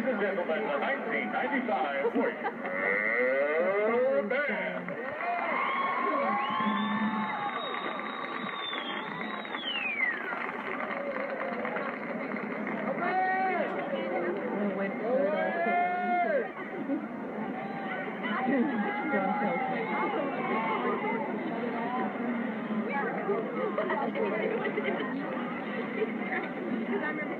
Ladies and gentlemen, the 1995 Voice Band. Don't.